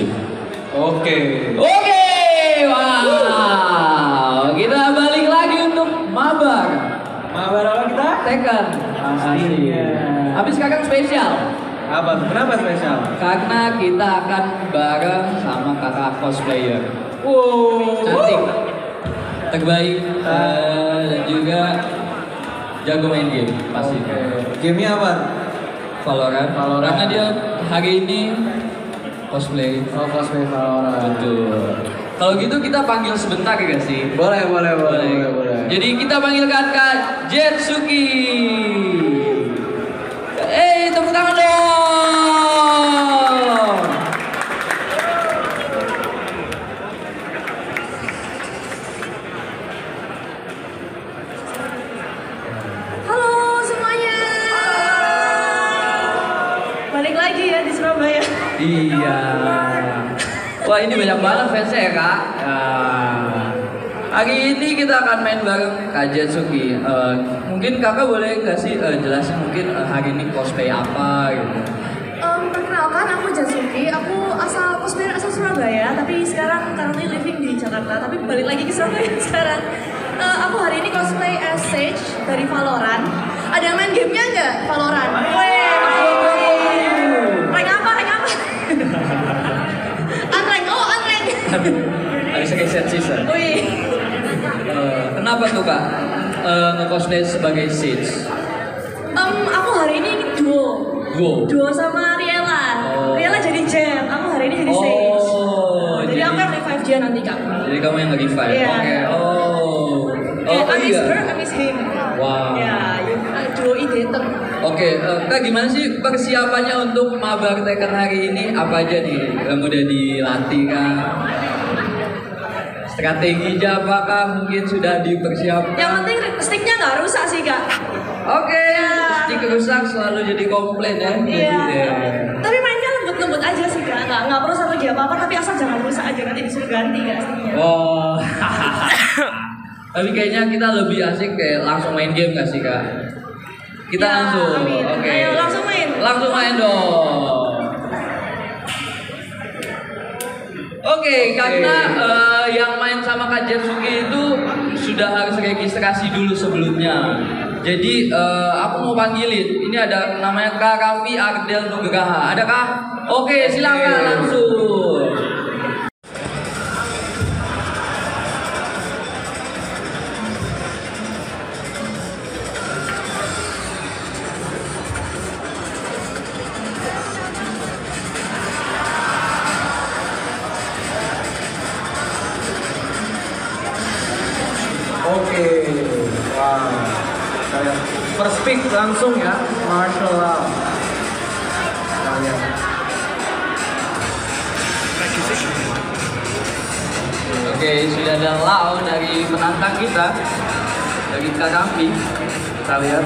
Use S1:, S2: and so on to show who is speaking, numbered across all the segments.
S1: Cip.
S2: Oke.
S1: Oke, wow. Kita balik lagi untuk mabar.
S2: Mabar apa kita?
S1: Tekan.
S2: Pastinya.
S1: Habis kakak spesial.
S2: Apa? Kenapa spesial?
S1: Karena kita akan bareng sama kakak cosplayer.
S2: Wow.
S1: Cantik. Terbaik eh, dan juga jago main game pasti.
S2: Oke. Gamenya apa?
S1: Valorant.
S2: Valorant.
S1: Karena dia hari ini cosplay.
S2: Oh, cosplay Valorant.
S1: Betul. Kalau gitu kita panggil sebentar ya gak sih?
S2: Boleh, boleh, boleh, boleh, boleh.
S1: Jadi kita panggilkan Kak Jetsuki. Wah ini banyak banget fansnya ya kak. Nah, hari ini kita akan main bareng Kak Jetsuki. Eh, mungkin kakak boleh nggak sih eh, jelasin mungkin eh, hari ini cosplay apa gitu?
S3: Em, perkenalkan aku Jasuki. Aku asal cosplayer asal Surabaya, tapi sekarang currently living di Jakarta. Tapi balik lagi ke Surabaya sekarang. Eh, aku hari ini cosplay as Sage dari Valorant. Ada main gamenya nggak? Valorant.
S1: Habis reset season.
S3: Wih.
S1: Eh, kenapa tuh kak nge-cosplay sebagai Sage?
S3: Em, aku hari ini duo.
S1: Go.
S3: Duo sama Riela.
S1: Oh.
S3: Riela jadi Jam. Aku hari ini jadi.
S1: Oh,
S3: jadi,
S1: jadi-
S3: aku yang revive dia nanti kak.
S1: Jadi kamu yang nge-revive?
S3: Iya.
S1: Oke. Oh.
S3: Kayak
S1: Oh,
S3: I miss
S1: iya.
S3: her, I miss him.
S1: Wow.
S3: Ya, uh, duo idater.
S1: Oke, eh, Kak gimana sih persiapannya untuk mabar Tekken hari ini? Apa aja nih yang udah dilatih kan? Strateginya apakah mungkin sudah dipersiapkan?
S3: Yang penting sticknya nggak rusak sih kak.
S1: Oke,
S3: Ya.
S1: stick rusak selalu jadi komplain ya.
S3: Iya.
S1: Jadi, ya.
S3: Tapi mainnya lembut-lembut aja sih kak. Nggak nggak perlu strategi apa apa. Tapi asal jangan rusak aja nanti disuruh ganti kak sticknya.
S1: Oh. Tapi kayaknya kita lebih asik kayak langsung main game gak sih kak? Kita
S3: Ya,
S1: langsung.
S3: amin.
S1: Oke.
S3: Ayo, langsung main.
S1: Langsung main dong. Oke, karena eh, yang main sama Kak Jetsuki itu sudah harus registrasi dulu sebelumnya. Jadi eh, aku mau panggilin. Ini ada namanya Kak Raffi Ardel Nugraha. Ada Kak? Oke, silakan
S2: Oke.
S1: langsung.
S2: First pick langsung ya, martial law. Kalian.
S1: Oke, sudah ada Lau dari penantang kita dari Kak Raffi.
S2: Kita lihat.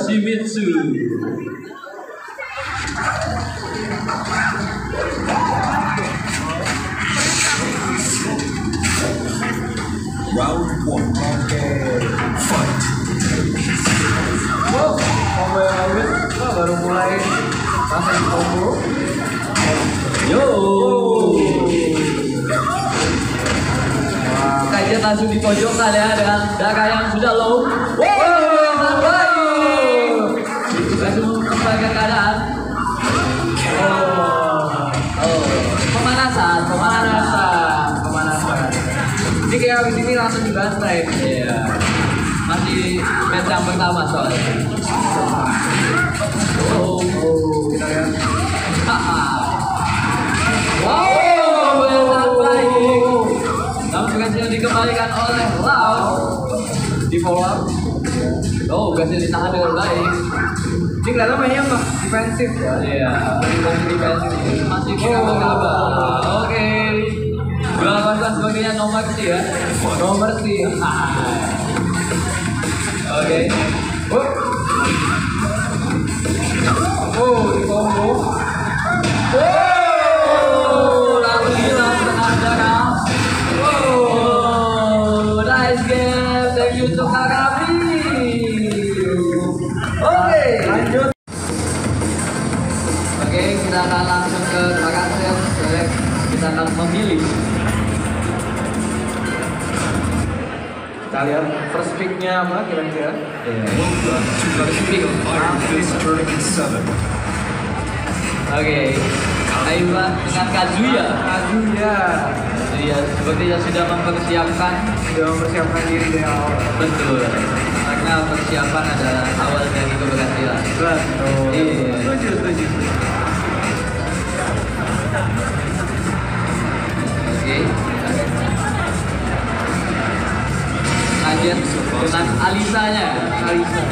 S1: Yoshimitsu.
S4: Round one. Fight.
S2: Oh, combo yang. Wah, baru mulai rasa combo.
S1: Yo. Kajian langsung dipojokkan ya dengan darah yang Yang pertama soalnya. Oh,
S2: Oh, kita lihat.
S1: Wow, sangat baik. Namun berhasil dikembalikan oleh Lau.
S2: Di follow up.
S1: Oh, berhasil ditahan dengan baik.
S2: Ini kelihatan mainnya apa? Defensif ya.
S1: Iya, masih defensif. Masih gaba-gaba. Oke. Dua lawan sebagai nomor sih ya.
S2: Nomor sih.
S1: Oke.
S2: Oh. Oh, di combo.
S1: Oh, Kita
S2: lihat first pick-nya apa kira-kira?
S4: 7.
S1: Oke. Aiba dengan Kazuya.
S2: Kazuya.
S1: Iya, sepertinya sudah mempersiapkan
S2: Sudah mempersiapkan diri dari awal.
S1: betul. Karena persiapan adalah awal dari keberhasilan.
S2: Betul.
S1: Iya.
S2: Setuju, setuju.
S1: Oke. Lanjut dengan Alisanya.
S2: Alisa.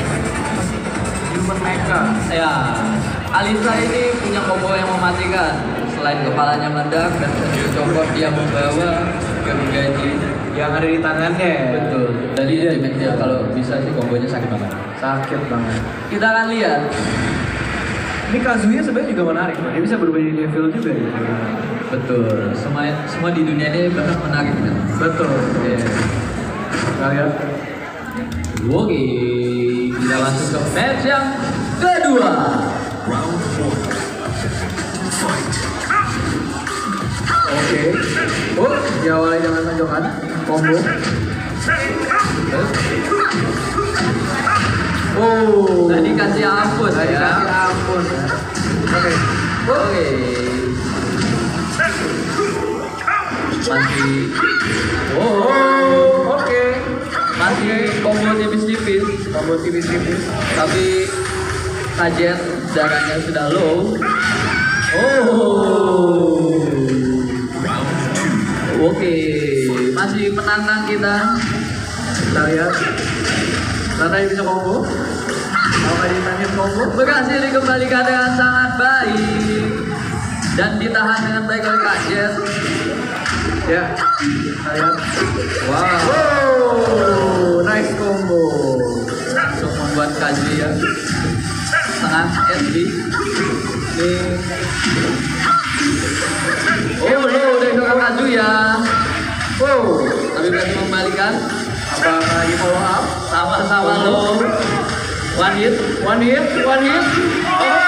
S2: Human Mecha.
S1: Ya, Alisa ini punya combo yang mematikan. Selain kepalanya meledak dan copot dia membawa gergaji.
S2: Yang ada di tangannya.
S1: Betul. Jadi dia dia kalau bisa sih kombonya sakit banget.
S2: Sakit banget.
S1: Kita akan lihat.
S2: Ini Kazuya sebenarnya juga menarik. Dia bisa berubah jadi devil juga. Ya.
S1: Betul. Semua semua di dunia ini bahkan menarik kan.
S2: Betul.
S1: Oke.
S2: Kita lihat.
S1: Oke. Kita langsung ke match yang kedua.
S4: Round one. Fight.
S2: Oke. Oh, diawali dengan tonjokan. Combo. Oh.
S1: Tadi kasih ampun
S2: Tadi
S1: ya.
S2: kasih ampun. Oke.
S1: Oke. Masih. Oh.
S2: Oh, oke.
S1: Masih combo tipis-tipis.
S2: Combo tipis-tipis.
S1: Tapi kajet darahnya sudah low. Oh. Oke, masih menantang kita.
S2: Kita lihat. Ratanya bisa combo. Kalau tadi tanya combo.
S1: Berhasil dikembalikan dengan sangat baik dan ditahan dengan baik oleh kajet.
S2: Ya. Lihat.
S1: Wow,
S2: Wow, nice combo.
S1: langsung membuat Kazuya setengah SD.
S2: Ini
S1: Oh, low dari seorang Kazuya.
S2: wow.
S1: Tapi berhasil mengembalikan
S2: Apa lagi follow up?
S1: sama-sama low. One hit.
S2: One hit, one hit.
S1: kita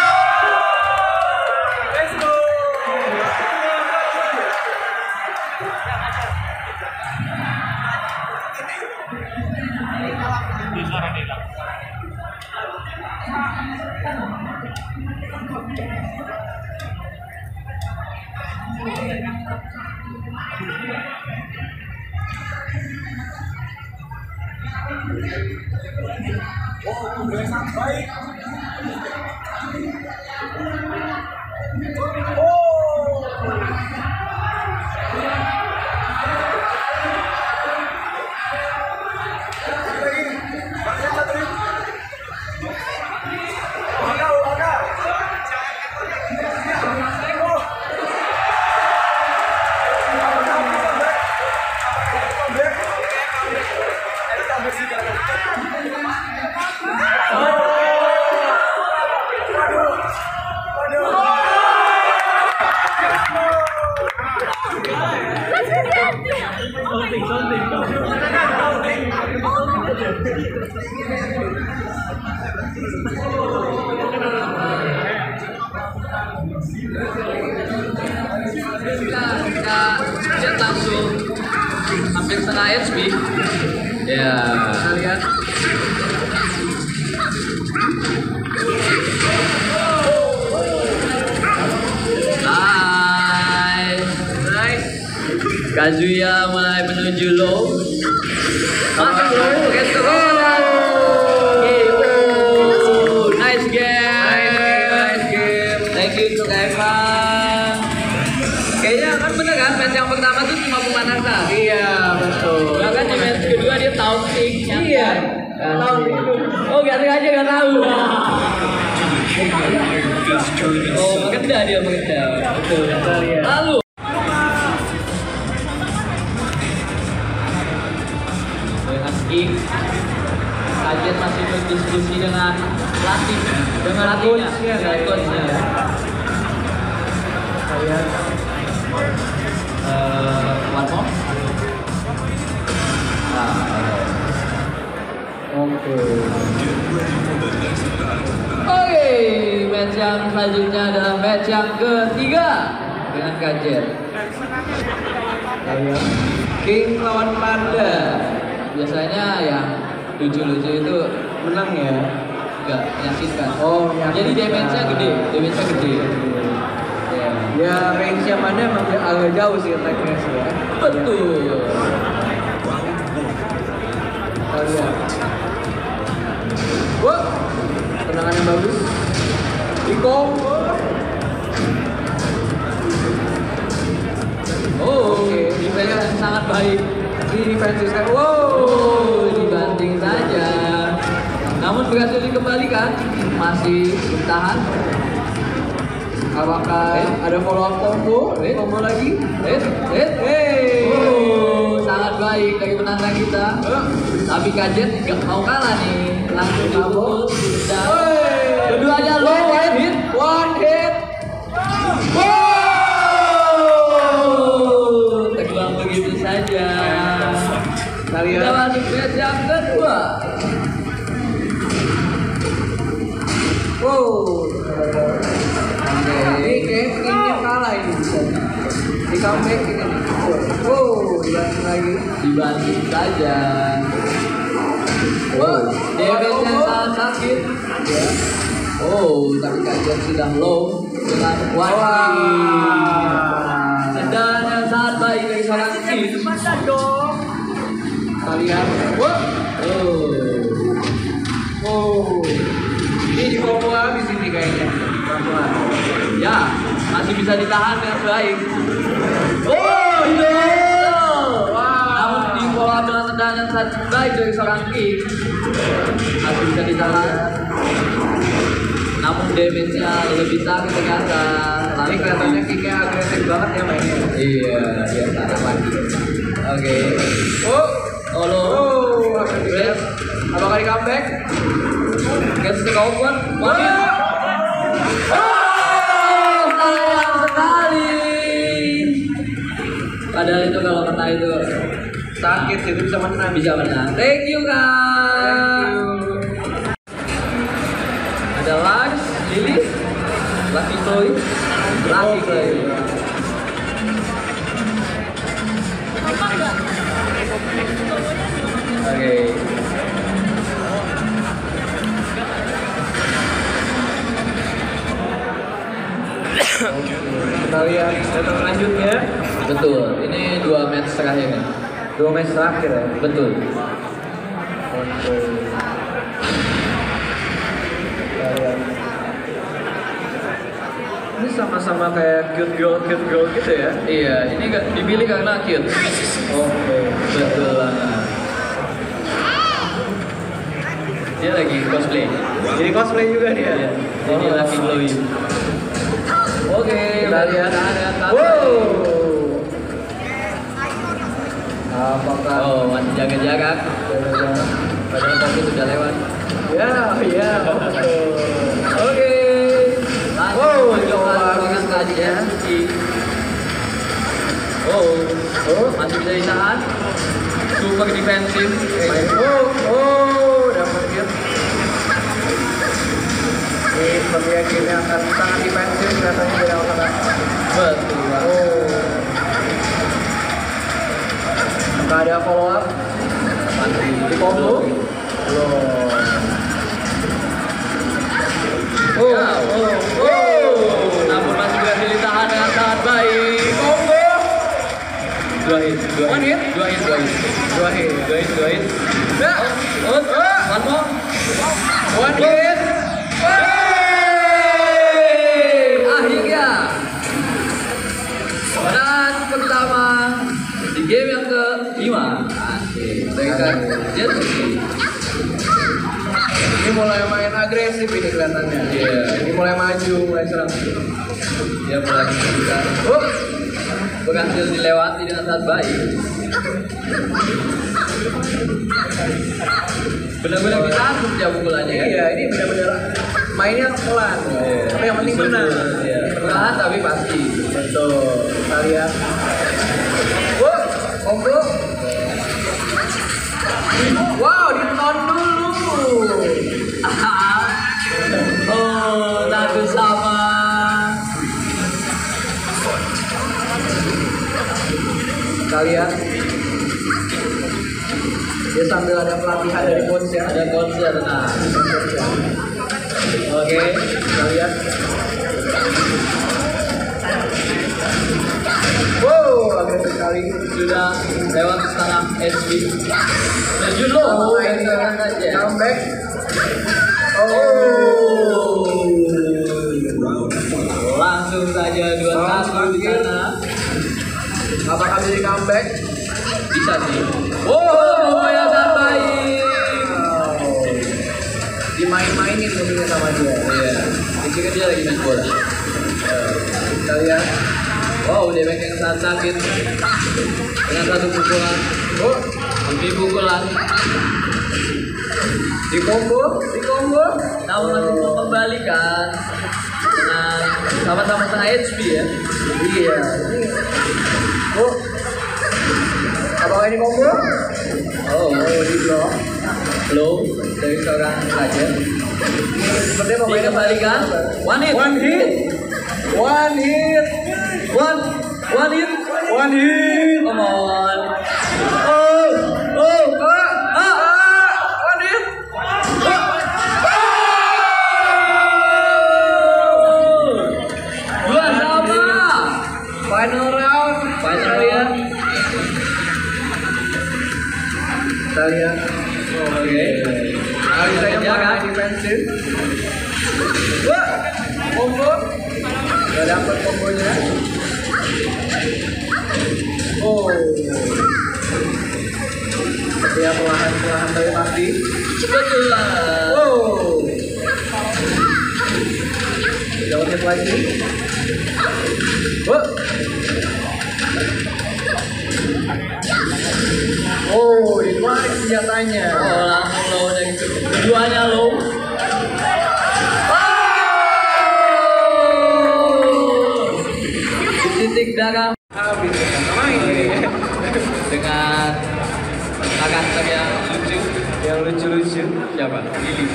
S1: mengendah dia mengendah betul. Lalu. Kick Kajet masih berdiskusi dengan pelatih. Dengan latihnya
S2: coachnya,
S1: dengan coachnya
S2: Kita lihat.
S1: Eh, one more Ah,
S2: Oke.
S1: Oke, match yang selanjutnya adalah match yang ketiga dengan
S2: lihat. King lawan Panda.
S1: Biasanya yang lucu-lucu itu
S2: Menang ya.
S1: enggak menyakitkan.
S2: Oh.
S1: Jadi damage-nya gede, damage-nya gede. Ya.
S2: Ya, range-nya Panda emang agak jauh sih attack-nya sih ya.
S1: Betul.
S2: Lihat. Wah, tendangan yang bagus. Di combo.
S1: Oh,
S2: Oke,
S1: defense sangat baik.
S2: Ini defensive sekali.
S1: Oh,
S2: Wow,
S1: dibanting saja. Namun berhasil dikembalikan, masih bertahan.
S2: Apakah ada follow up combo?
S1: Eh.
S2: Combo lagi?
S1: Eh, eh,
S2: Hey.
S1: Oh, baik dari penantang kita. Tapi kajet nggak mau kalah nih. Langsung.
S2: Hey.
S1: Keduanya low one hit.
S2: One hit.
S1: Wow, terbang begitu saja.
S2: Kita
S1: masuk match yang kedua.
S2: Wow. Ini kayak ini kalah ini. Di comeback ini. Wow, dibanting lagi.
S1: Dibanting saja. Wow, damage yang sangat sakit.
S2: Ya.
S1: Oh, tapi kajian sudah low dengan hit. Sedang yang sangat baik dari seorang tim.
S2: Kita lihat.
S1: Oh,
S2: Oh. Ini di combo habis ini kayaknya. Pelan-pelan.
S1: ya masih bisa ditahan dengan baik. Oh, iya. Dengan tendangan yang sangat baik dari seorang tim masih bisa ditahan. Namun damage-nya lebih sakit ternyata.
S2: Ini kelihatannya kicknya agresif banget ya mainnya.
S1: Iya, dia taruh lagi. Oke.
S2: Oh. Oh, akan dilihat. Apakah di comeback?
S1: Gets the. One. Oh, sekali. Padahal itu kalau kena itu
S2: Sakit itu bisa menang.
S1: bisa menang. Thank you kak. Ada Lars, Lily, Lucky Toy, Lucky Toy. Oke.
S2: Kita lihat datang selanjutnya.
S1: Betul. Ini dua match terakhir ya.
S2: Dua match terakhir ya.
S1: Betul.
S2: Oke. Ini sama-sama kayak cute girl, cute girl gitu ya.
S1: Iya, ini gak dipilih karena cute.
S2: Oke.
S1: Betul banget. Dia lagi cosplay.
S2: Jadi cosplay juga dia.
S1: Iya. Jadi
S2: Oh.
S1: lagi glowing. Oke,
S2: Kita lihat.
S1: Wow.
S2: Wow. Apakah?
S1: Oh, masih jaga jarak. Padahal tadi sudah lewat.
S2: Ya, ya.
S1: Oke.
S2: Wow,
S1: tadi ya. Oh,
S2: Oh,
S1: masih bisa ditahan. Super defensif.
S2: Main. Oh, oh, dapat hit. Ini sepertinya game yang akan sangat defensif dari awal tengah.
S1: Betul.
S2: Oh. Nggak ada follow up. Di combo. Belum. Oh,
S1: Ya.
S2: oh, oh.
S1: Namun masih berhasil ditahan dengan sangat baik.
S2: Combo.
S1: Dua hit, dua hit,
S2: hit?
S1: dua hit, dua hit,
S2: Dua hit.
S1: dua hit, dua hit.
S2: Ya.
S1: Oh, one more.
S2: One hit.
S1: Jetsuki
S2: Ini mulai main agresif ini kelihatannya.
S1: Iya.
S2: Ini mulai maju, mulai serang.
S1: dia mulai bisa
S2: Oh,
S1: berhasil dilewati dengan sangat baik benar-benar bisa akut ya pukulannya kan
S2: iya ini benar-benar mainnya pelan. Tapi yang penting menang.
S1: Iya. Perlahan tapi pasti
S2: Betul. Kita lihat. Wah, combo. Kita lihat. Dia sambil ada pelatihan dari coach ya.
S1: ada konser nah oke
S2: Kita lihat. Wow, agresif sekali.
S1: sudah lewat setengah menuju low dan sekarang saja
S2: Comeback. Oh.
S1: langsung saja dua satu di sana
S2: Apakah jadi comeback?
S1: bisa sih oh yang sangat baik
S2: Wow. Dimain-mainin mobilnya sama dia.
S1: iya kan dia lagi main bola
S2: Kita lihat.
S1: wow dia back yang sangat sakit dengan satu pukulan
S2: Oh,
S1: lebih pukulan
S2: di combo, di combo.
S1: namun masih mau kembalikan dengan sama-sama HP ya
S2: Iya. Ini. Oh. Apakah ini combo?
S1: oh
S2: Oh, di blok.
S1: low dari seorang raja
S2: Sepertinya pemainnya
S1: dikembalikan one hit
S2: One hit. One hit.
S1: one one hit
S2: One hit.
S1: come on
S2: oh, Kita lihat.
S1: oke
S2: Kali saya
S1: Jaga.
S2: main defensif. Wah, combo. Gak dapet kombonya. Oh. Dia perlahan-perlahan tapi pasti.
S1: betul
S2: Wow. Jauh hit lagi. Wah. Senjatanya.
S1: low dari keduanya low. Di titik darah.
S2: Habis
S1: dengan karakter yang lucu.
S2: Yang lucu-lucu.
S1: siapa? Lili.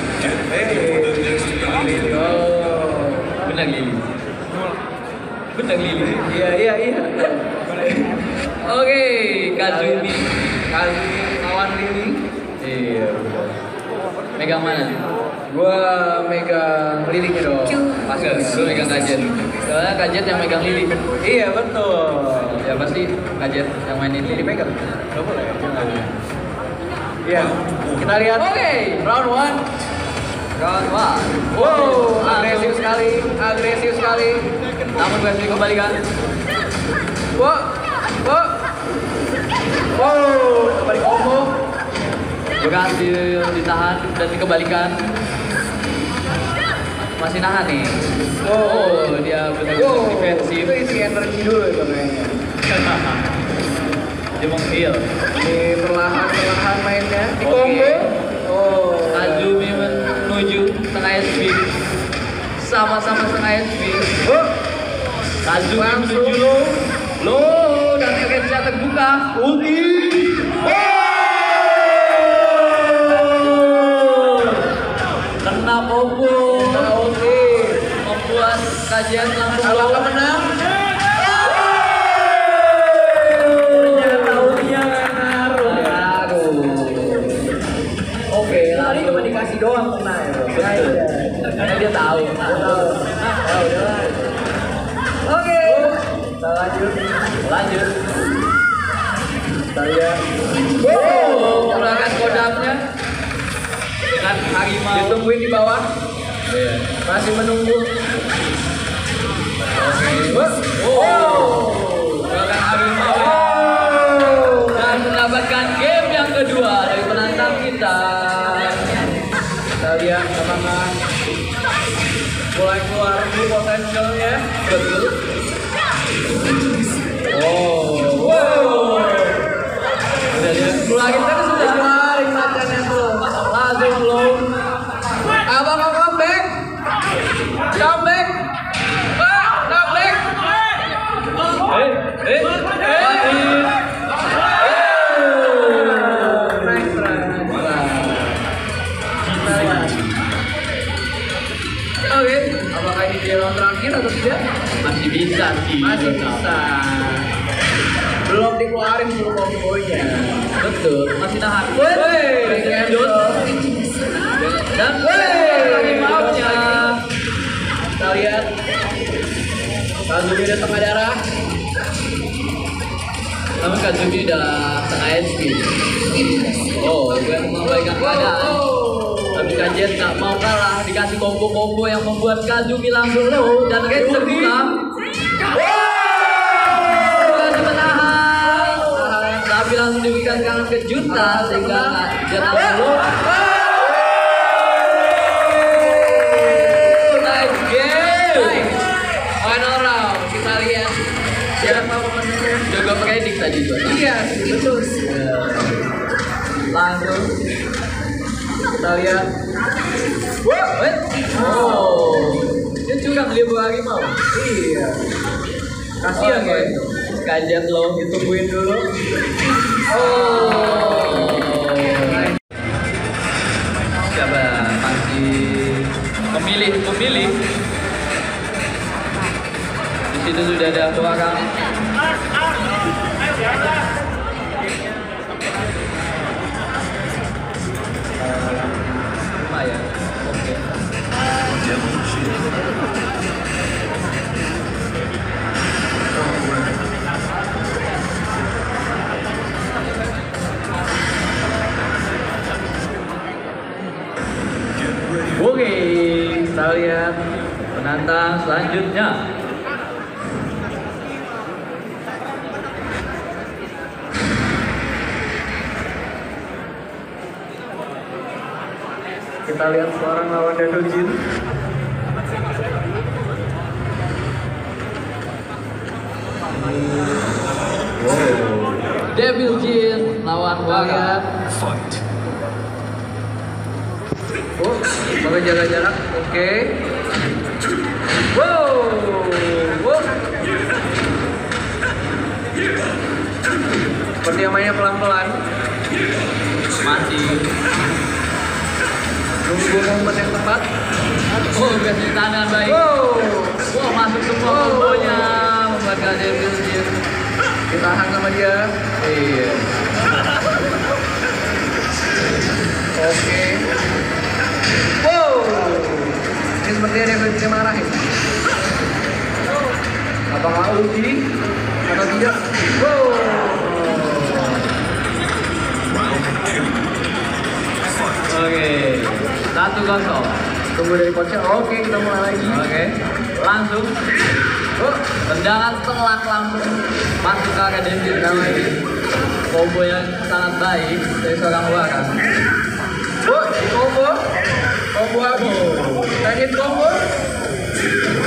S2: Oh.
S1: benar Lili. Benar Lili.
S2: Iya, iya, iya.
S1: oke Kazumi
S2: Kali lawan Lili.
S1: Megang mana
S2: Gua megang lilingnya dong.
S1: Pasti lu megang kajet soalnya kajet yang megang Lili
S2: Iya, betul.
S1: ya pasti kajet yang mainin Lili megang
S2: Gak boleh. Iya, kita lihat.
S1: Oke.
S2: Round one.
S1: round one
S2: Wow, agresif sekali, agresif sekali.
S1: namun berhasil dikembalikan
S2: Wow, wow, wow, kembali combo.
S1: Berhasil ditahan dan dikembalikan. Masih nahan nih. Oh, dia benar-benar defensif.
S2: Itu isi energi dulu itu kayaknya.
S1: dia menghil
S2: Ini perlahan-perlahan mainnya. Di
S1: Oke.
S2: combo. Oh.
S1: Azumi menuju setengah HP sama-sama setengah HP
S2: Oh,
S1: Azumi menuju. Low low dan akan terbuka. Ulti Oppo KOP membuat kajian langsung
S2: Apakah menang? Ya. doang pernah ya. ya. Karena dia tahu. Tahu. Tahu ya udah. Oke. Kita lanjut. Lanjut. Saya.
S1: Wow, menggunakan kodamnya dengan harimau.
S2: Ditungguin di bawah.
S1: Iya.
S2: Masih menunggu.
S1: Bisa sih.
S2: Masih bisa. Belum dikeluarin full combo-nya.
S1: Betul, masih tahan.
S2: Cancel.
S1: Dan
S2: Wey.
S1: harimaunya.
S2: Kita lihat. Kazumi udah tengah darah.
S1: Namun Kazuki udah setengah HP. Oh, gue mengabaikan keadaan. Tapi kajian nggak mau kalah dikasih combo-combo yang membuat Kazuki langsung low dan Ken terbuka. Langsung diberikan serangan kejutan sehingga nggak dia langsung low. Nice game.
S2: Final round. Kita lihat siapa pemenangnya.
S1: Juga predik tadi gua.
S2: Iya, betul.
S1: Langsung.
S2: Kita lihat.
S1: Oh. Dia juga beli buah harimau.
S2: Iya. Kasihan
S1: Oke.
S2: ya.
S1: Kajian low.
S2: Ditungguin dulu.
S1: Siapa masih pemilih? Pemilih? Di situ sudah ada orang
S2: lihat.
S1: penantang selanjutnya
S2: Kita lihat seorang lawan Devil Jin.
S1: Devil Jin lawan Waga
S2: Oh, pakai jaga jarak. Oke. Wow. Wow. Seperti yang mainnya pelan-pelan.
S1: masih
S2: Nunggu momen yang tepat.
S1: oh kasih tangan baik
S2: Wow.
S1: Wah masuk semua
S2: Wow.
S1: kombonya membuat Jin
S2: Ditahan sama dia.
S1: iya
S2: Oke. Wow. Ini sepertinya Devil Jin marahin. Apakah ulti atau tidak? Wow.
S1: oke satu kosong
S2: Tunggu dari coachnya. Oke, kita mulai lagi.
S1: oke langsung
S2: Oh,
S1: tendangan telak langsung masuk ke Devil Jin lagi combo yang sangat baik dari seorang Waga
S2: oh, di combo. Aku. Tadi combo.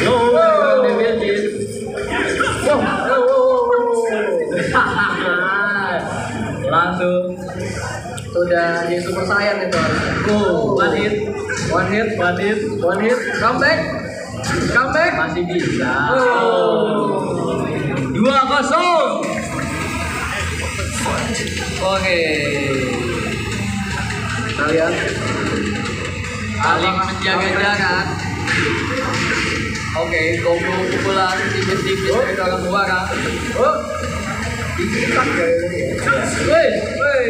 S1: no Jin
S2: Wow. Wow,
S1: langsung
S2: Sudah di super saiyan itu.
S1: go one hit
S2: One hit, one hit, one hit. Comeback. Comeback.
S1: masih bisa
S2: Oh.
S1: dua kosong oke
S2: Kita lihat.
S1: Saling menjaga jarak Oke, combo pukulan tipis-tipis dari orang Buara.
S2: Oh. Kayaknya.
S1: Woi,
S2: Woi.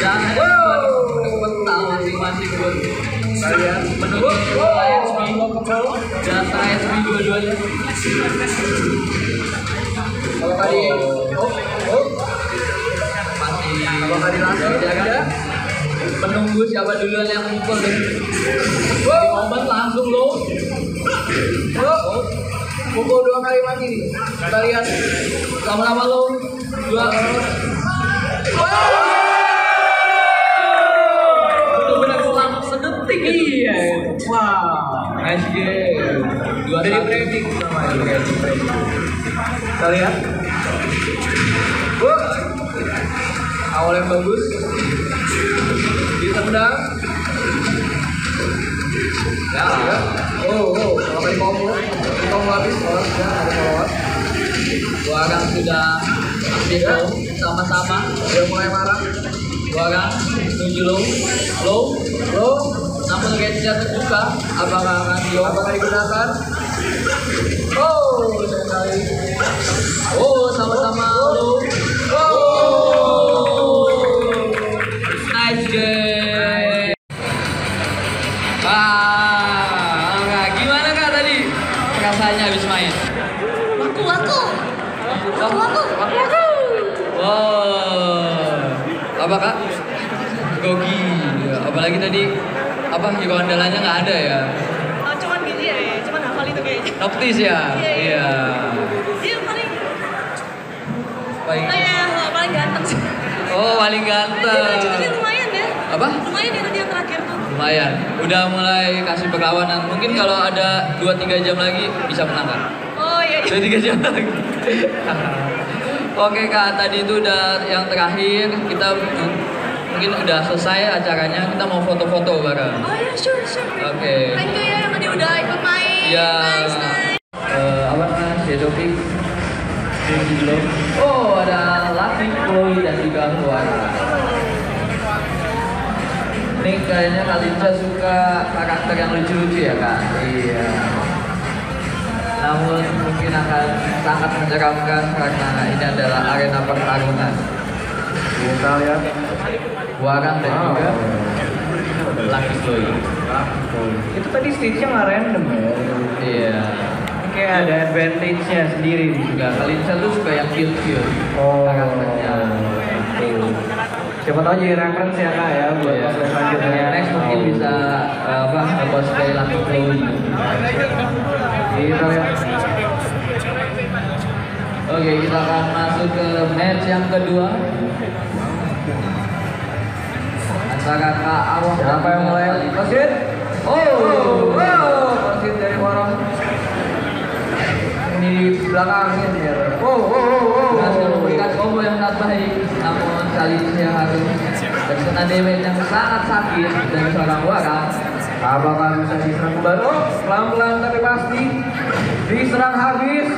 S1: jangan
S2: Wow.
S1: mental masing-masing pun.
S2: Kalian
S1: Menurut
S2: Wow.
S1: ISB dan ISB dua-duanya.
S2: Kalau tadi oh, oh,
S1: Masih
S2: kalau tadi langsung
S1: jaga. Menunggu siapa duluan yang mukul. Di
S2: Wow.
S1: momen langsung lo.
S2: Pukul dua kali lagi nih. Kita lihat.
S1: Sama-sama lo. Dua. Benar-benar selang sedetik.
S2: Iya. Wow.
S1: Nice game. Dua satu.
S2: prediksi sama. Kita lihat. Awal yang bagus. Ditendang. Ya, ya. Oh, oh, kalau habis, oh, ya, ada
S1: orang sudah aktif low sama-sama.
S2: Dia mulai marah.
S1: Orang menuju low, low.
S2: Lo,
S1: Namun gadgetnya terbuka. Apakah akan di
S2: apakah digunakan? Oh, sekali.
S1: Oh, sama-sama low. Apalagi tadi apa hero andalanya nggak ada ya?
S3: Oh, cuman gini ya, ya. cuman hafal itu kayaknya.
S1: Noctis ya?
S3: Iya, iya.
S1: Iya.
S3: Dia paling
S1: Baik.
S3: oh ya, paling ganteng sih.
S1: Oh, paling
S3: Dia
S1: ganteng.
S3: juga lumayan ya.
S1: Apa?
S3: Lumayan ya tadi yang terakhir tuh.
S1: Lumayan. Udah mulai kasih perlawanan. Mungkin kalau ada 2-3 jam lagi bisa menang kan?
S3: Oh iya. iya.
S1: Udah 3 jam lagi. Oke kak, tadi itu udah yang terakhir. Kita mungkin udah selesai acaranya. Kita mau foto-foto bareng.
S3: Oh ya, sure, sure.
S1: Oke.
S3: Thank you ya yang tadi udah ikut main.
S1: Ya.
S3: Nice, nice.
S1: Eh, apa namanya? Belum. Oh, ada Lucky Chloe dan juga Fuara. Ini kayaknya Kalinca suka karakter yang lucu-lucu ya kak? Iya. Namun mungkin akan sangat menyeramkan karena ini adalah arena pertarungan.
S2: Kita lihat.
S1: Buaran dan
S2: Wow.
S1: juga Lucky Chloe.
S2: Itu tadi stage-nya nggak random ya.
S1: Iya.
S2: Kayak ada advantage-nya sendiri.
S1: Juga Kalinca tuh suka yang cute-cute.
S2: Oh.
S1: Karakternya.
S2: Siapa tahu jadi reference ya kak ya buat
S1: Iya.
S2: cosplay selanjutnya.
S1: Next mungkin bisa eh, apa cosplay Lucky Chloe.
S2: Kita lihat.
S1: Oke, kita akan masuk ke match yang kedua. Antara Kak Awang
S2: Siapa yang mulai? Kosit.
S1: Oh,
S2: wow, Kosit dari Warong. Ini di belakangin ya. Wow, wow, wow.
S1: Berhasil memberikan combo yang sangat baik, namun kali ini harus terkena damage yang sangat sakit dari seorang Warang.
S2: Apakah bisa diserang kembali? Oh, pelan-pelan tapi pasti diserang habis.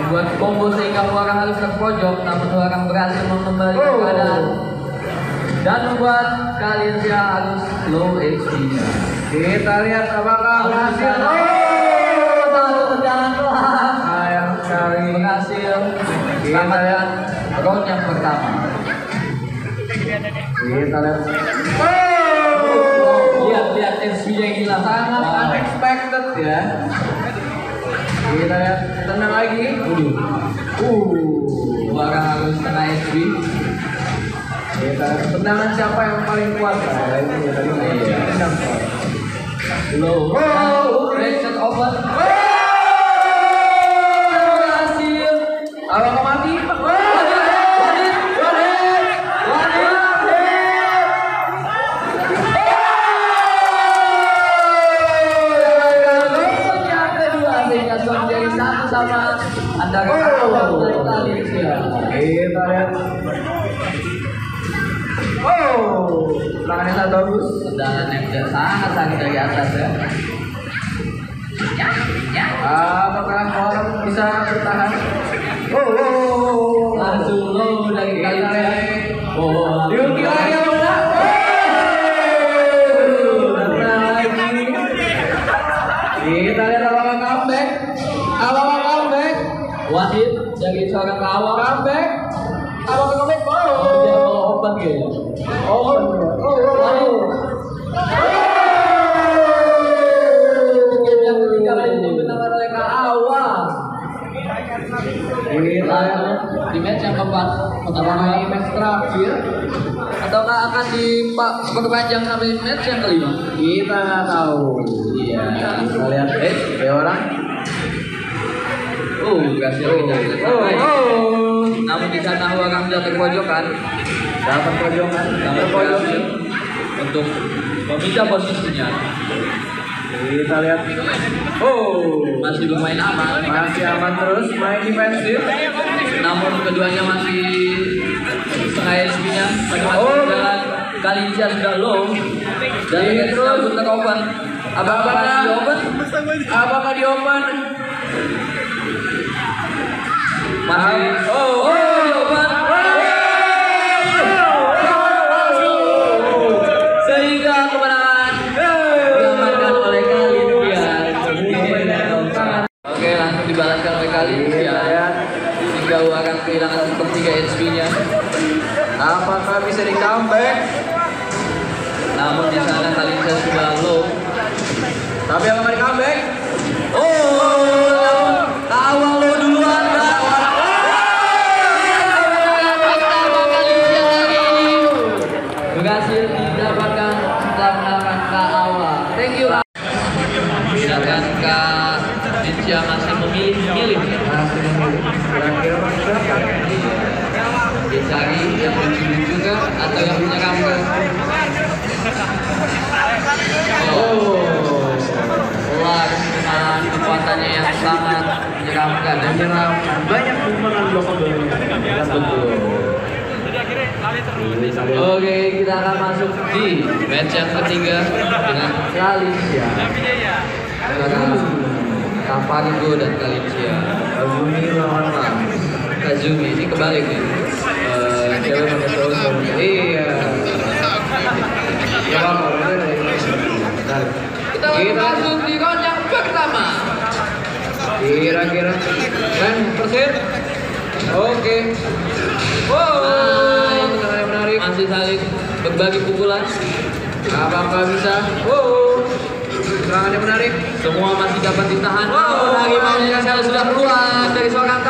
S1: Membuat combo sehingga Warang harus terpojok, namun Warang berhasil mengembalikan
S2: Oh.
S1: keadaan dan membuat Kalincia harus low HP.
S2: Kita lihat apakah berhasil.
S1: Oh, satu tendangan pelan.
S2: Sayang sekali.
S1: Berhasil selamatkan round yang pertama.
S2: Kita lihat.
S1: Lihat-lihat HP yang hilang.
S2: Sangat
S1: Wow.
S2: unexpected ya. Kita lihat tenang lagi.
S1: Waduh.
S2: Uh.
S1: Warang harus kena HP.
S2: Lihat tendangan siapa yang paling kuat ya. Ya, tadi. Oh.
S1: Red
S2: tidak sangat
S1: lagi dari atas ya.
S2: Ah, Apakah orang bisa bertahan? Oh, oh, oh.
S1: langsung low oh, dari kali Oh,
S2: diundi lagi apa? Kita lihat comeback? Comeback?
S1: Wahid jadi seorang lawan comeback?
S2: Kita
S1: Di match yang keempat,
S2: apakah ini match terakhir?
S1: ataukah akan diperpanjang sampai match yang kelima?
S2: Kita nggak tahu. Iya. Kita lihat. Eh, kayak orang.
S1: Oh, berhasil kita.
S2: Oh. Oh.
S1: Namun di sana orang jatuh pojokan,
S2: Dapat pojokan.
S1: dapat
S2: Dapat pojok.
S1: berhasil untuk meminta posisinya.
S2: Kita lihat. Oh.
S1: Masih bermain aman,
S2: Masih aman terus main defensif.
S1: namun keduanya masih setengah HP-nya
S2: Oh.
S1: Kali ini sudah low dan
S2: Iya,
S1: terus
S2: terus.
S1: untuk open. Apakah
S2: Apakah-
S1: di open?
S2: Apakah di open?
S1: Masih.
S2: Oh.
S1: Oh, di
S2: Apakah bisa di comeback?
S1: Namun di sana Kalian sudah low.
S2: Tapi apakah di comeback?
S1: Oh, awal lo duluan. Berhasil didapatkan setelah mengalahkan Kak Awa. Thank you. Sedangkan Kak Dincia masih memilih-milih
S2: Masih memilih.
S1: Dicari yang lucu juga atau yang menyeramkan. Oh,
S2: Oh.
S1: keluar dengan kekuatannya yang sangat menyeramkan dan
S2: Menyeramkan. Banyak dukungan blok Betul.
S1: Oke, kita akan masuk di match yang ketiga dengan Kalicia. Sekarang Kapango dan Kalicia.
S2: Azumi lawan.
S1: Kazumi ini kebalik nih. Eh.
S2: Iya. Ya.
S1: Kita langsung di yang pertama.
S2: Kira-kira kan persen? Oke. Wow. Sangat menarik.
S1: Masih saling berbagi pukulan.
S2: Apakah bisa? Wow. Serangan yang menarik.
S1: Semua masih dapat ditahan.
S2: Wow.
S1: Lagi saya sudah keluar dari seorang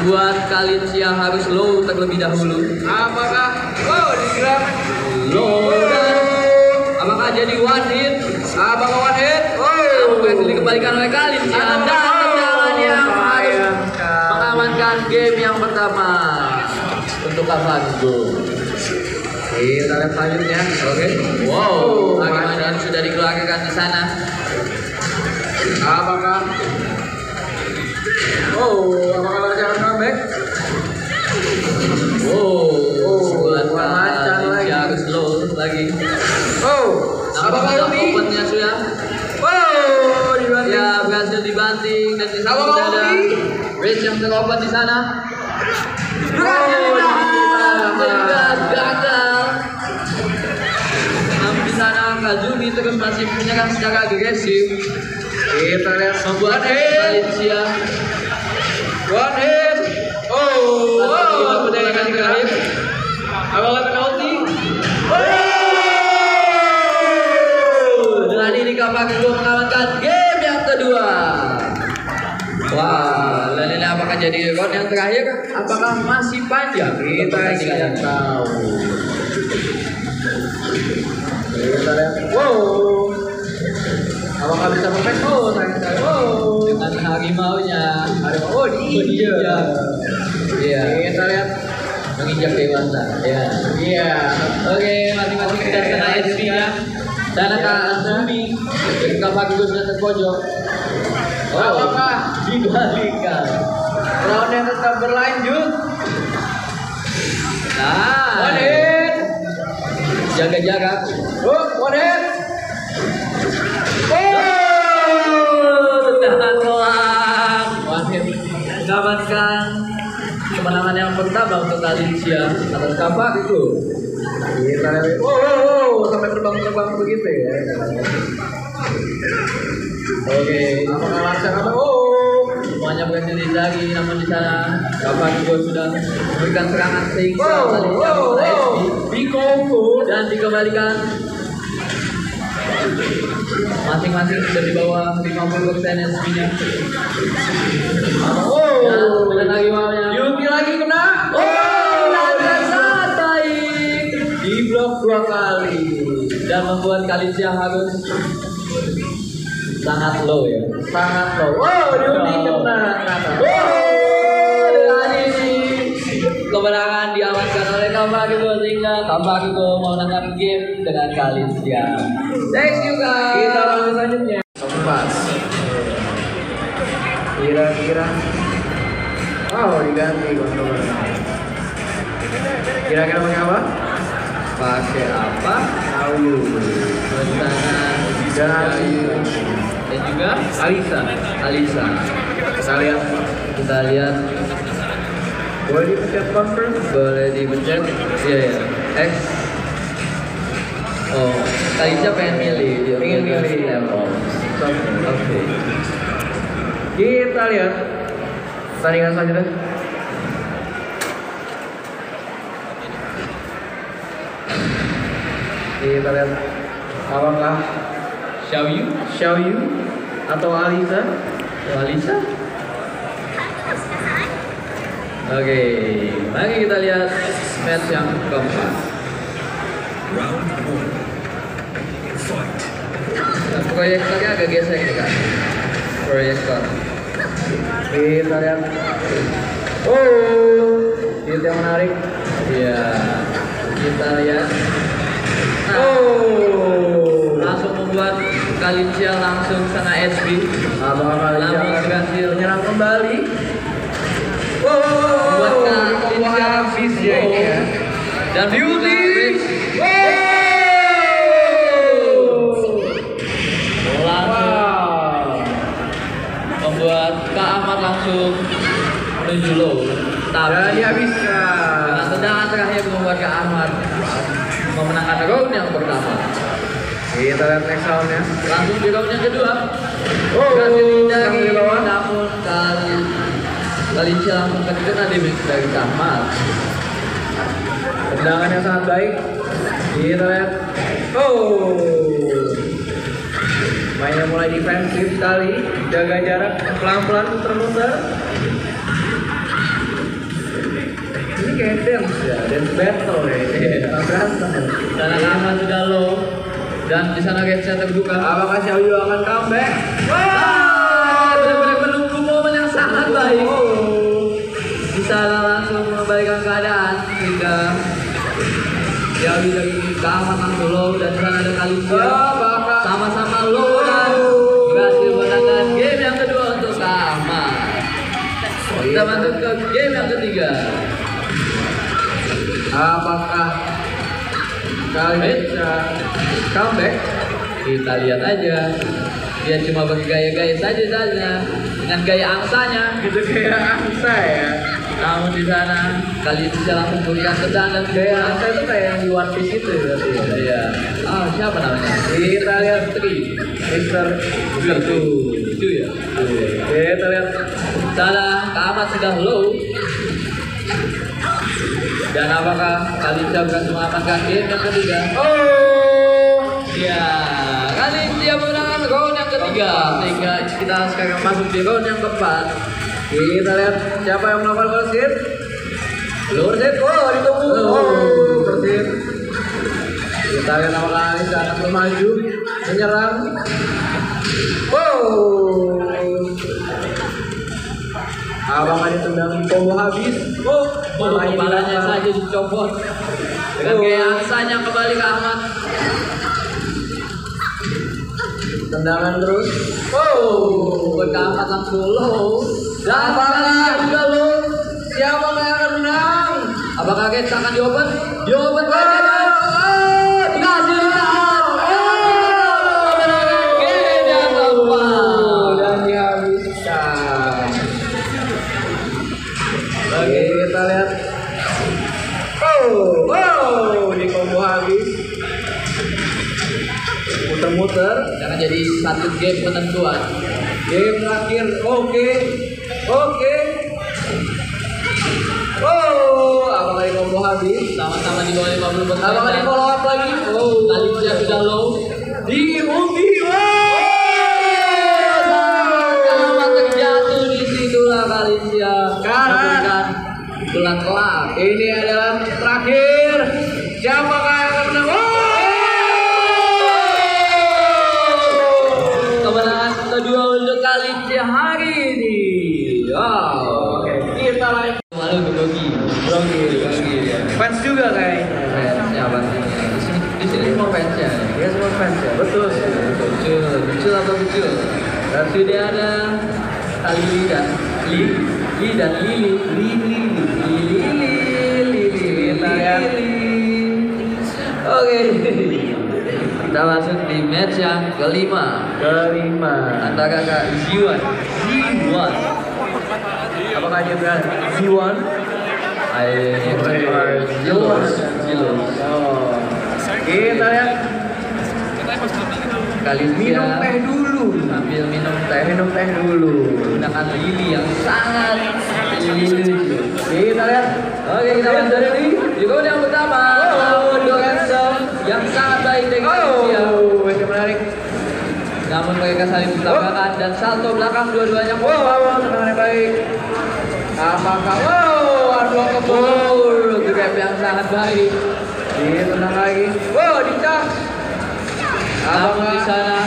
S1: Kapango. Membuat Kalicia harus low terlebih dahulu.
S2: Apakah? Wow, digerak.
S1: Low dan apakah jadi one hit?
S2: Apakah one hit?
S1: Berhasil dikembalikan oleh Kalicia dan tendangan yang harus mengamankan game yang pertama untuk Kapango.
S2: Kita lihat selanjutnya.
S1: Oke. Wow. Bagaimana sudah dikeluarkan di sana?
S2: Apakah? Oh, apakah Larja akan comeback?
S1: Wow.
S2: Oh,
S1: buat
S2: macan lagi.
S1: harus low lagi.
S2: Oh,
S1: Apakah
S2: ini?
S1: opennya sudah?
S2: Oh, dibanting.
S1: Ya berhasil dibanting dan di sana sudah ada race yang teropen di sana.
S2: Berhasil
S1: Oh, gagal. Namun di sana Kazumi terus masih menyerang secara agresif
S2: Kita lihat hit.
S1: Valencia
S2: One hit. Oh, wow.
S1: kilo pertandingan terakhir.
S2: Apakah penalti?
S1: Dengan ini Kapango mengamankan game yang kedua. Wah, dan ini apakah jadi round yang terakhir? Apakah masih panjang?
S2: Kita ingin tahu. Kita lihat. Wow. Apakah bisa perfect? Oh. Wow.
S1: dengan harimau-nya.
S2: Ada oh dia.
S1: Iya. Iya.
S2: Kita lihat.
S1: Menginjak dewasa. Ya.
S2: Iya.
S1: Oke, masing-masing kita kena HP-nya. Dan Kak Azumi Kapango sudah terpojok.
S2: Apakah
S1: dibalikan?
S2: round yang tetap berlanjut?
S1: Nah,
S2: hit.
S1: jaga jarak.
S2: Oh, one
S1: mendapatkan kemenangan yang pertama untuk Valencia atas Kapango.
S2: Kita lihat. Wow, wow, wow. Sampai terbang-terbang begitu ya. Oke. Apakah Larsa apa? Oh.
S1: semuanya berhasil dihindari namun di sana kapan juga sudah memberikan serangan sehingga
S2: Wow,
S1: Alicia
S2: wow, wow. Combo.
S1: dan dikembalikan masing-masing sudah di bawah 50 persen SP-nya
S2: Oh.
S1: dan benar lagi maunya
S2: Yuki lagi kena.
S1: Oh, naga sangat baik
S2: Di blok dua kali.
S1: dan membuat Kalicia harus sangat low ya.
S2: Sangat low. Wow, Yuki kena.
S1: Oh, dengan ini kemenangan diamankan oleh Kabakigo sehingga Kabakigo memenangkan game dengan Kalicia. Thank you guys.
S2: Kita lanjut selanjutnya. Empat. Kira-kira. Wow, diganti kontrol. Kira-kira pakai apa?
S1: Pakai apa?
S2: Tahu.
S1: Rencana
S2: Dan
S1: dan juga
S2: Alisa.
S1: Alisa.
S2: Kita lihat.
S1: Kita lihat
S2: Boleh dipencet confirm?
S1: boleh dipencet. Iya ya. X. Oh, Kalicia pengen milih dia
S2: Pengen milih.
S1: level. Oke.
S2: Kita lihat pertandingan selanjutnya. Kita lihat apakah
S1: Shall you?
S2: Xiao Yu atau Alisa?
S1: Oke, mari kita lihat match yang keempat. Nah, proyektornya agak gesek nih kan? Proyektor.
S2: Kita lihat. Oh, hit yang menarik.
S1: Iya. Kita lihat. Nah,
S2: Oh,
S1: langsung membuat Kalicia langsung SP.
S2: apakah Alisa
S1: Namun
S2: akan
S1: berhasil
S2: menyerang kembali?
S1: Buat
S2: combo habis ya ini ya.
S1: Dan
S2: Beauty.
S1: membuat Kak Ahmad langsung menuju low.
S2: Dan
S1: Tapi
S2: dihabiskan.
S1: dengan tendangan terakhir membuat Kak Ahmad memenangkan round yang pertama.
S2: Kita lihat next roundnya.
S1: Langsung di round yang kedua.
S2: Oh,
S1: Berhasil
S2: bawah.
S1: namun kali Kalicia langsung terkena damage dari Kak Ahmad.
S2: Tendangan yang sangat baik. Kita lihat. Oh. Mainnya mulai defensif sekali. Jaga jarak. Pelan-pelan muter-muter. Ini kayak dance ya. Dance battle ya. Berantem.
S1: Dan Ahmad sudah low. Dan di sana gate terbuka.
S2: Apakah Xiao Yu akan comeback?
S1: Wah, sana langsung mengembalikan keadaan sehingga Yawi dari Kaman langsung low dan sana ada Kalicia
S2: Apakah
S1: sama-sama low dan berhasil menangkan game yang kedua untuk Kaman. Kita masuk ke game yang ketiga.
S2: Apakah kali bisa comeback?
S1: Kita lihat aja. Dia cuma bergaya-gaya saja saja dengan gaya angsanya.
S2: Gitu kayak angsa ya.
S1: Namun di sana Kalicia langsung berikan tendang dan
S2: Kayak angsa itu kayak yang di One Piece itu ya berarti ya.
S1: Iya. Ah, siapa namanya?
S2: Kita lihat
S1: Tri.
S2: Mister
S1: Itu. Itu ya.
S2: Kita lihat
S1: Sana Kak Ahmad sudah low. Dan apakah Kalicia berhasil mengamankan game yang ketiga?
S2: Oh
S1: Ya, Kalicia round yang ketiga sehingga kita sekarang masuk di round yang keempat.
S2: Kita lihat siapa yang melakukan first hit
S1: Lur set.
S2: Oh ditunggu
S1: Oh.
S2: Kita lihat apakah Alisa akan bermaju Menyerang Oh Apakah ditendang combo habis Oh
S1: kepalanya saja dicopot. Dengan
S2: Oh.
S1: gaya angsanya kembali ke Ahmad.
S2: Tendangan terus
S1: Oh, Kak Ahmad langsung low. Dan
S2: Apakah?
S1: sudah low.
S2: Siapa yang akan menang?
S1: Apakah Gates akan diopen? Diopen
S2: Oh,
S1: saja.
S2: oh,
S1: Dikasih menang. Oh, menang game yang keempat.
S2: Dan dihabiskan. Oke, kita lihat. Oh, wow, di combo habis. Muter-muter.
S1: Jadi satu game penentuan.
S2: Game terakhir, oke. Oke. Oh, apakah di combo habis?
S1: Sama-sama di bawah 50 persen.
S2: Apakah di follow up lagi? Oh,
S1: Kalicia sudah low.
S2: di Ubi.
S1: Kalicia.
S2: Karena-
S1: kelak-kelak.
S2: Ini adalah terakhir. Juga kayaknya.
S1: Sih? Di sini, semua fansnya.
S2: Ya semua fans ya. Betul.
S1: Kecil, kecil atau kecil? Dan sudah ada dan Li, Li dan Lili, Lili, Lili, Lili, Lili. Oke, kita masuk di match yang kelima
S2: Kelima.
S1: antara Kak Ziwan, Ziwan,
S2: Apakah dia berani? Ziwan.
S1: Zilos.
S2: Oh. Kita lihat.
S1: Kali
S2: Minum teh dulu.
S1: Sambil minum teh,
S2: Minum teh dulu.
S1: menggunakan lili yang sangat lucu.
S2: Kita lihat.
S1: Oke kita lanjut dari gol yang pertama
S2: Oh.
S1: Lorenzo yang sangat baik dengan dia.
S2: Oh, ini menarik.
S1: Namun mereka saling bertabrakan dan salto belakang dua-duanya.
S2: Wow, wow, wow, baik. Apakah wow.
S1: Oh, grab yang sangat baik.
S2: Ini tenang lagi. Wow, dicas.
S1: Namun di sana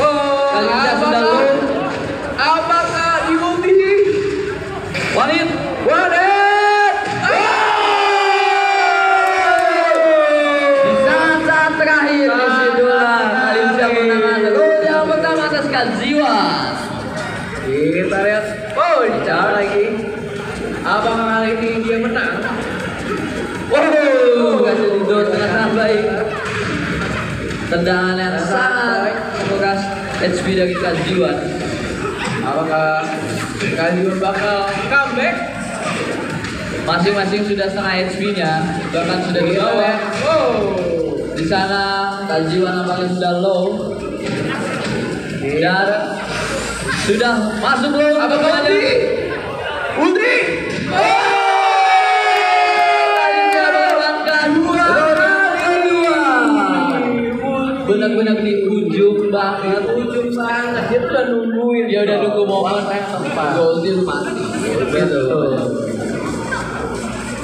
S2: Oh,
S1: Kali ini sudah low.
S2: Apakah di multi?
S1: Walid atas Kaziwas.
S2: Kita lihat. Oh, dicas lagi. Kali ini dia menang?
S1: Wow, kasih di dot dengan sangat baik. Tendangan yang sangat menguras HP dari Kaziwan.
S2: Apakah Kalian bakal comeback?
S1: Masing-masing sudah setengah HP-nya, bahkan sudah di bawah.
S2: Oh.
S1: Di sana Kaziwan nampaknya sudah low dan sudah masuk low.
S2: Apa Ulti?
S1: Benar-benar di ujung banget.
S2: Ujung sangat dia udah nungguin.
S1: Dia udah nunggu momen
S2: tepat.
S1: Goldil mati.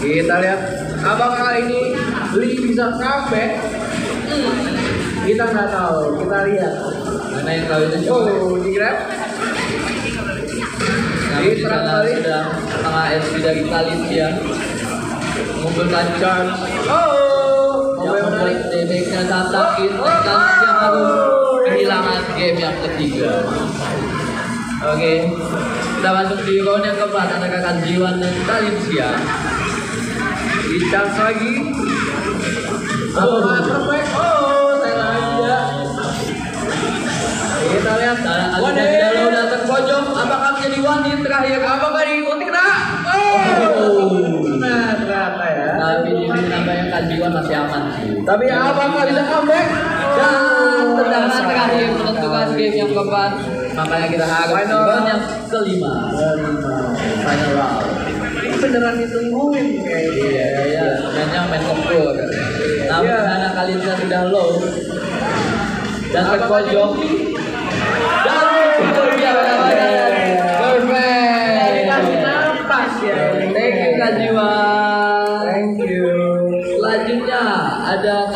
S2: Kita lihat apakah kali ini Lee bisa comeback? Kita nggak tahu. Kita lihat.
S1: Mana yang tahu itu.
S2: Oh, di grab.
S1: Namun di sana sudah setengah HP dari Kalicia mengumpulkan charge
S2: Oh,
S1: yang
S2: yang
S1: sangat sakit dan Kalicia harus kehilangan game yang ketiga. Oke, kita masuk di round yang keempat antara Kanjiwan dan Kalicia.
S2: Dicas lagi. Oh, perfect. Oh, saya ya. Kita lihat.
S1: Tidak lalu datang pojok. Apakah menjadi wanit terakhir?
S2: Apakah diikuti kena? Oh, ya.
S1: Tapi di sini nampaknya Kanjiwan masih aman sih.
S2: Tapi apakah bisa comeback?
S1: Dan tendangan terakhir menentukan game yang keempat. Makanya kita harus di
S2: Final.
S1: yang kelima. Final round.
S2: Ini beneran ditungguin kayaknya.
S1: Iya, iya, mainnya main tempur. Namun
S2: Iya.
S1: sana Kalicia sudah low dan
S2: Apakah
S1: terpojok. Dan itu dia perfect.
S2: Nafas ya.
S1: Thank you Kajiwa. Ada